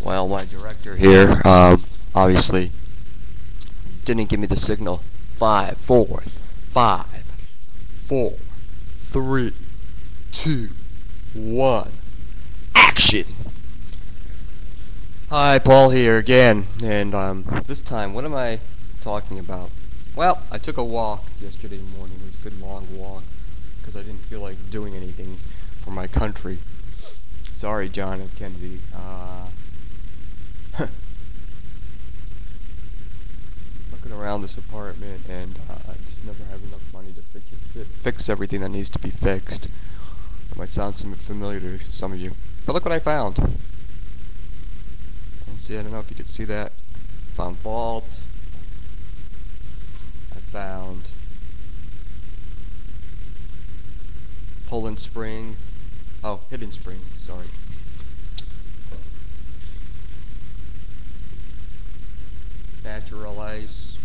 Well, my director here, um, obviously, didn't give me the signal. Five, four, five, four, three, two, one, action! Hi, Paul here again, and um, this time, what am I talking about? Well, I took a walk yesterday morning. It was a good long walk because I didn't feel like doing anything for my country. Sorry, John F. Kennedy. Uh, looking around this apartment, and uh, I just never have enough money to fix, it, fix everything that needs to be fixed. It might sound familiar to some of you, but look what I found. And see, I don't know if you could see that. Found vault. I found Poland Spring. Oh, Hidden Spring, sorry. Natural ice.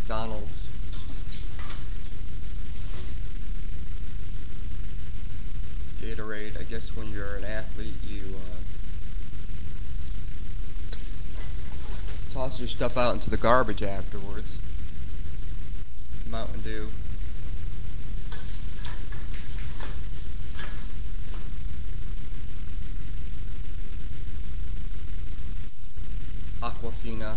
McDonald's. Gatorade. I guess when you're an athlete, you uh, toss your stuff out into the garbage afterwards. Mountain Dew. Aquafina.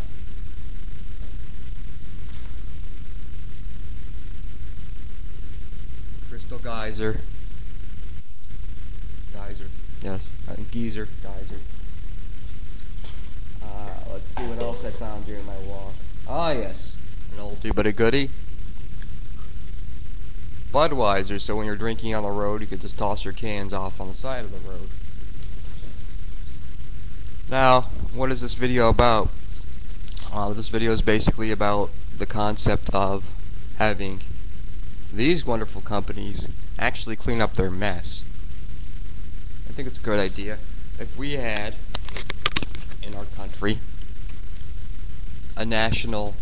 Crystal Geyser. Geyser. Yes. I Geyser. Geyser. Uh, let's see what else I found during my walk. Ah, yes. An oldie but a goodie. Budweiser, so when you're drinking on the road, you could just toss your cans off on the side of the road. Now, what is this video about? Uh, this video is basically about the concept of having these wonderful companies actually clean up their mess. I think it's a good idea. If we had, in our country, a national,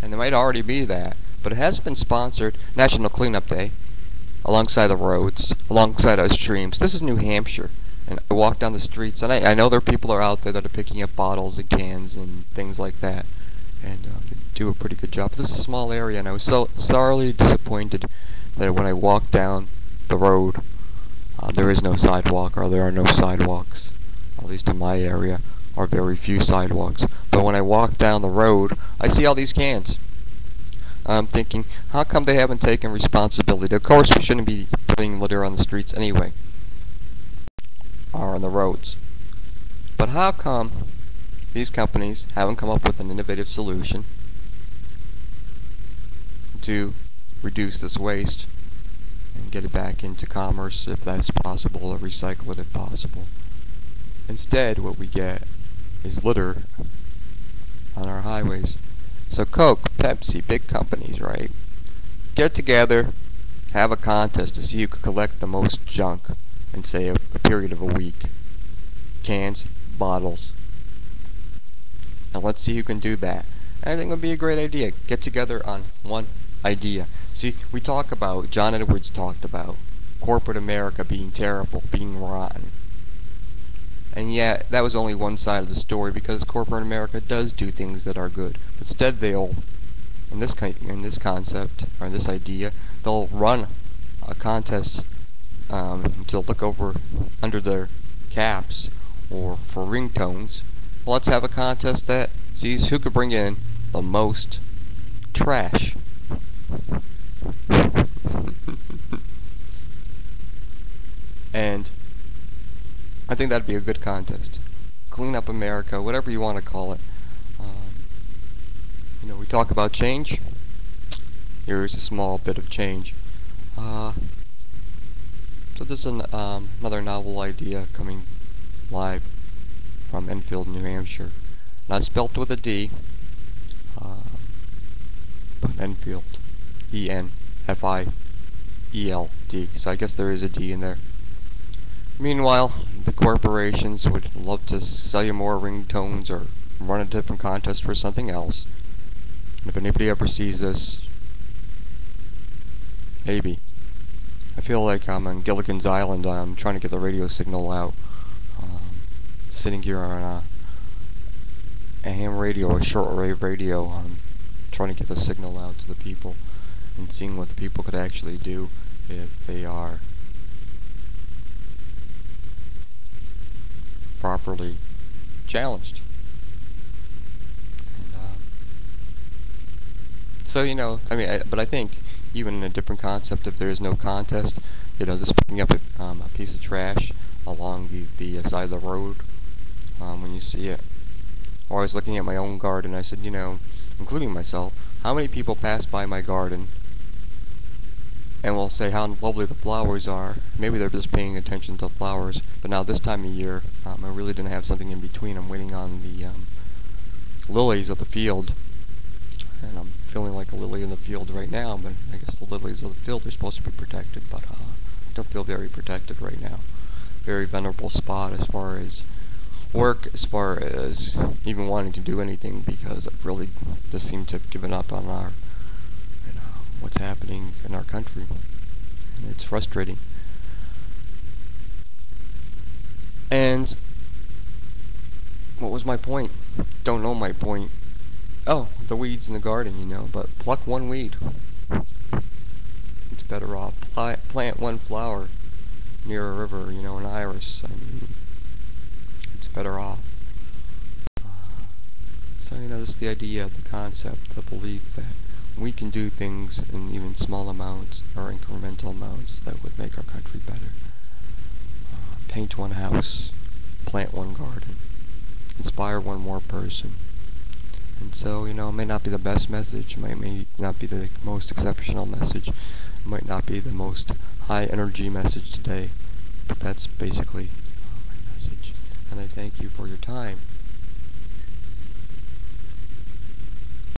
and there might already be that, but it hasn't been sponsored, National Cleanup Day, alongside the roads, alongside our streams. This is New Hampshire, and I walk down the streets, and I, I know there are people are out there that are picking up bottles and cans and things like that, and uh, they do a pretty good job. This is a small area, and I was so sorely disappointed that when I walked down the road, uh, there is no sidewalk, or there are no sidewalks, at least in my area, or very few sidewalks. But when I walk down the road, I see all these cans. I'm thinking, how come they haven't taken responsibility? Of course, we shouldn't be putting litter on the streets anyway, or on the roads. But how come these companies haven't come up with an innovative solution to reduce this waste and get it back into commerce if that's possible, or recycle it if possible? Instead, what we get is litter on our highways. So Coke, Pepsi, big companies, right? Get together, have a contest to see who can collect the most junk in say a, a period of a week. Cans, bottles. And let's see who can do that. I think it would be a great idea. Get together on one idea. See, we talk about, John Edwards talked about, corporate America being terrible, being rotten. And yet, that was only one side of the story because corporate America does do things that are good. But instead, they'll, in this in this concept or in this idea, they'll run a contest um, to look over under their caps or for ringtones. Well, let's have a contest that sees who could bring in the most trash. and I think that'd be a good contest. Clean up America, whatever you want to call it. Um, you know, we talk about change. Here's a small bit of change. Uh, so this is an, um, another novel idea coming live from Enfield, New Hampshire. Not spelt with a D, uh, but Enfield. E-N-F-I-E-L-D. So I guess there is a D in there. Meanwhile, the corporations would love to sell you more ringtones or run a different contest for something else. And if anybody ever sees this, maybe. I feel like I'm on Gilligan's Island. I'm trying to get the radio signal out. Um, sitting here on a, a ham radio, a shortwave radio, I'm trying to get the signal out to the people and seeing what the people could actually do if they are properly challenged. And, um, so you know, I mean, I, but I think even in a different concept, if there is no contest, you know, just picking up a, um, a piece of trash along the, the side of the road um, when you see it. Or I was looking at my own garden, I said, you know, including myself, how many people pass by my garden and will say how lovely the flowers are. Maybe they're just paying attention to flowers. But now this time of year, um, I really didn't have something in between. I'm waiting on the um, lilies of the field. And I'm feeling like a lily in the field right now, but I guess the lilies of the field are supposed to be protected, but uh, I don't feel very protected right now. Very vulnerable spot as far as work, as far as even wanting to do anything, because I've really just seemed to have given up on our what's happening in our country. And it's frustrating. And what was my point? Don't know my point. Oh, the weeds in the garden, you know, but pluck one weed. It's better off. Pl plant one flower near a river, you know, an iris. I mean, it's better off. So, you know, this is the idea, the concept, the belief that we can do things in even small amounts or incremental amounts that would make our country better. Uh, paint one house, plant one garden, inspire one more person. And so, you know, it may not be the best message, it might, may not be the most exceptional message, it might not be the most high energy message today, but that's basically uh, my message. And I thank you for your time.